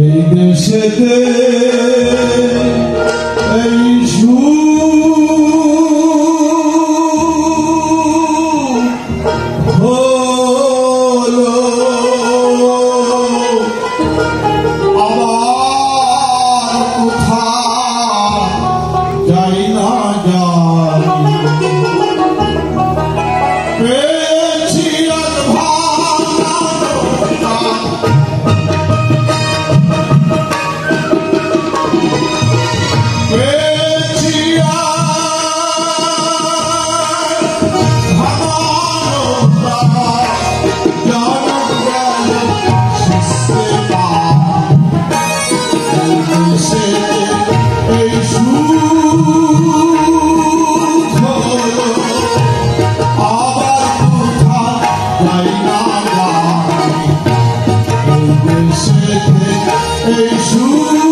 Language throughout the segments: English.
Ey neşede, ey şuur Jesus.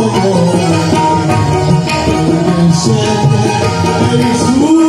Oh, oh, oh, oh,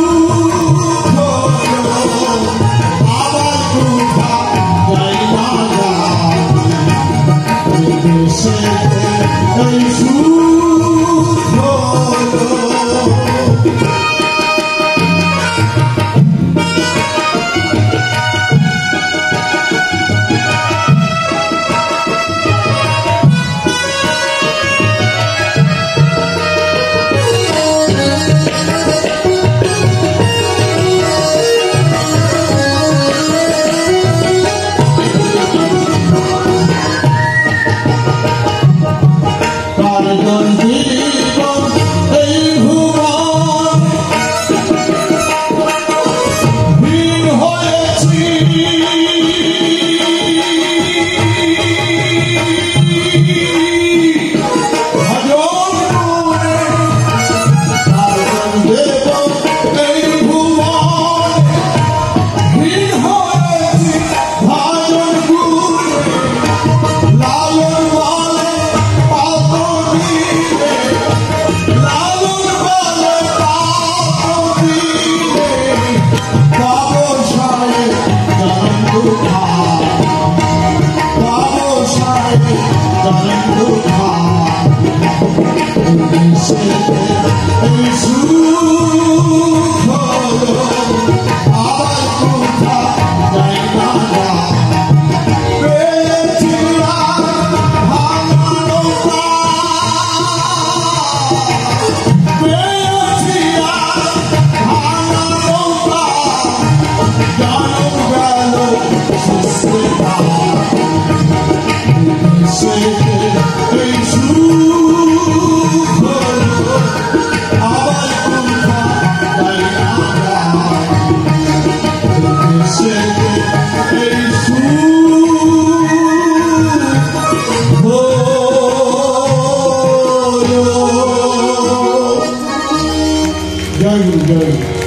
جاي وجاي